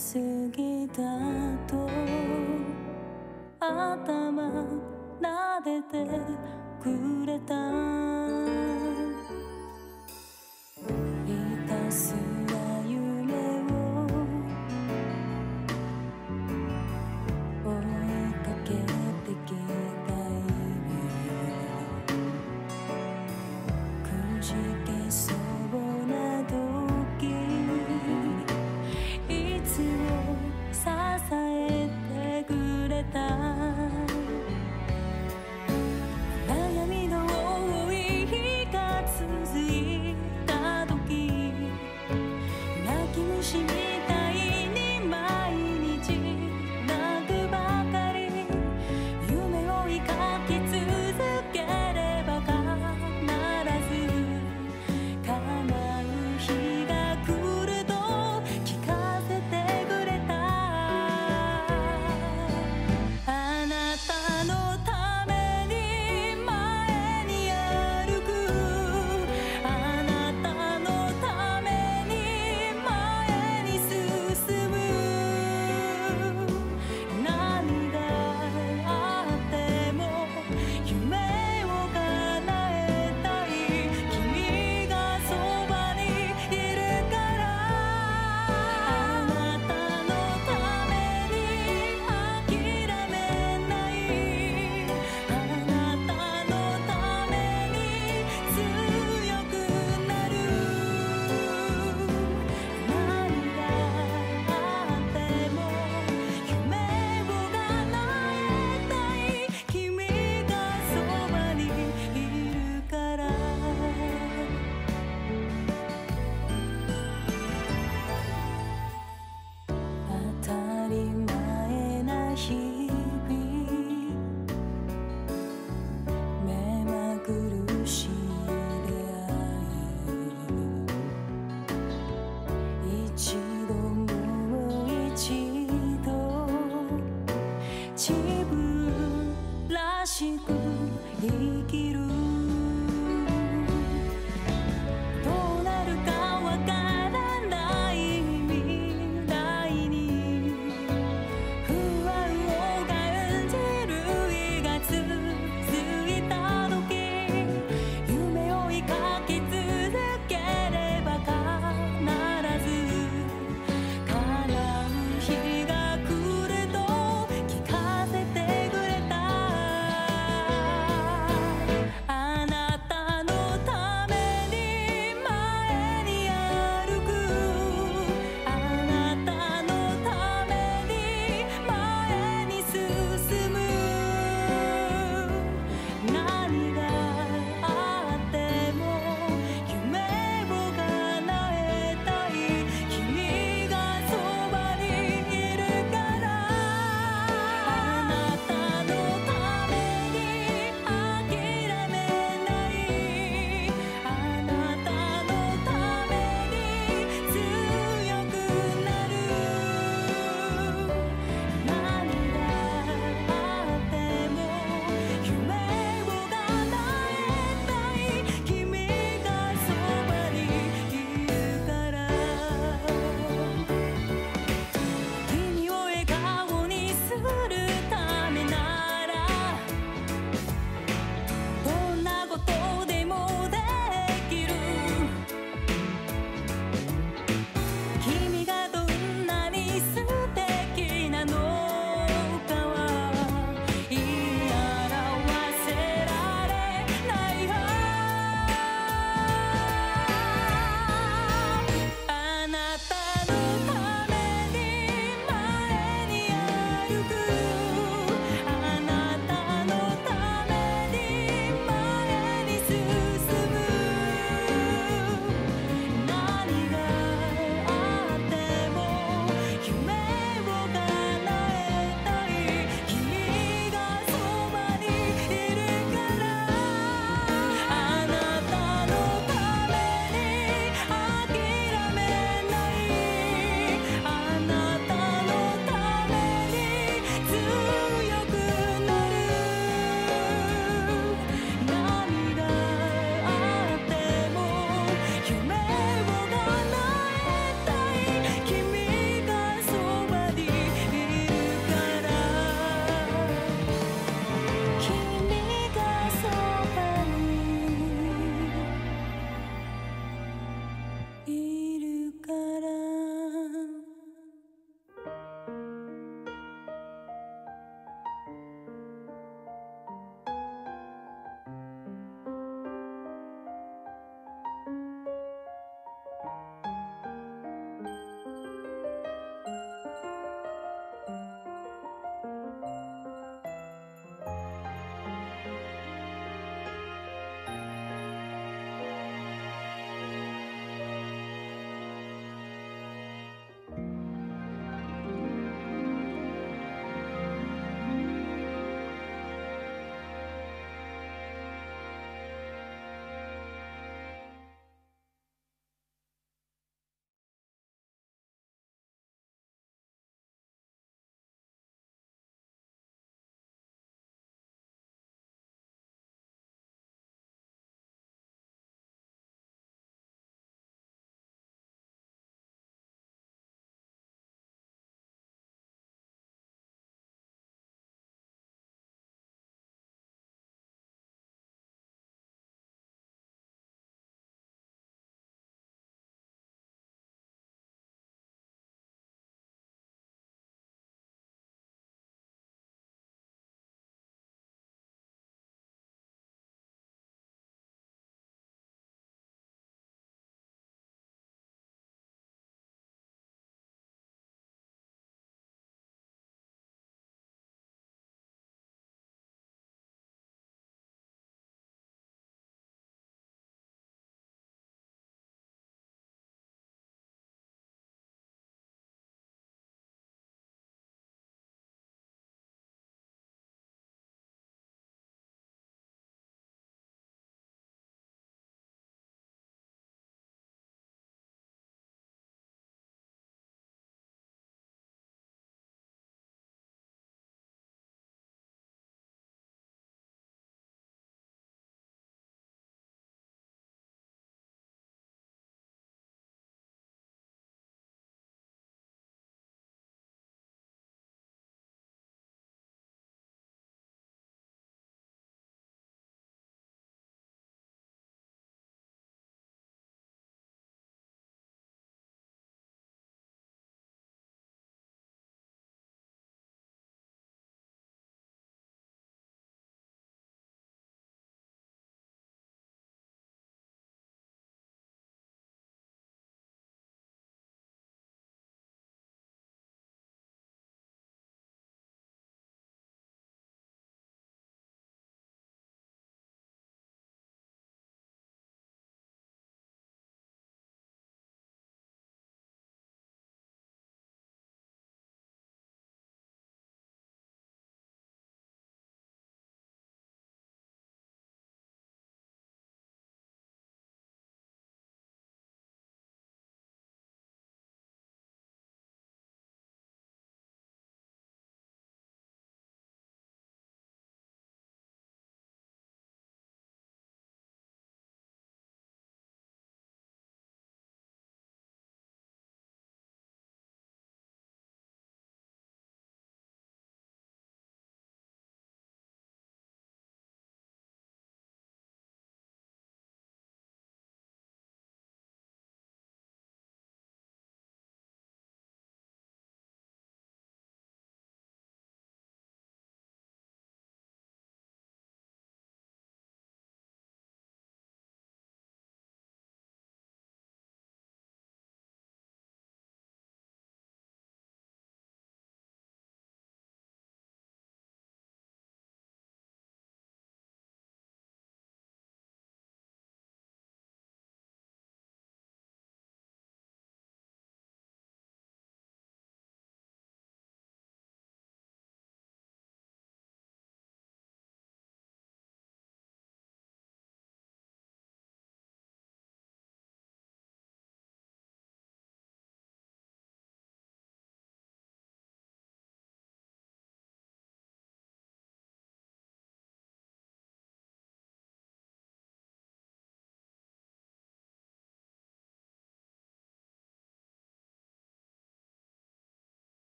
過ぎたと頭撫でてくれた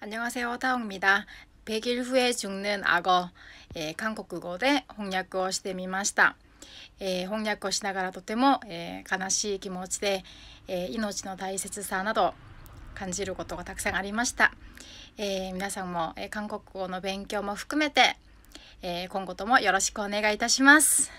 안녕하세요. 타옹입니다. 100일 후에 죽는 악어 예, 한국어で 翻訳をしてみました。えー翻訳をしながらとても、えー悲しい気持ちで、えー命の大切さなど感じることがたくさんありました。えー皆さんも、えー韓国語の勉強も含めて、えー今後ともよろしくお願いいたします。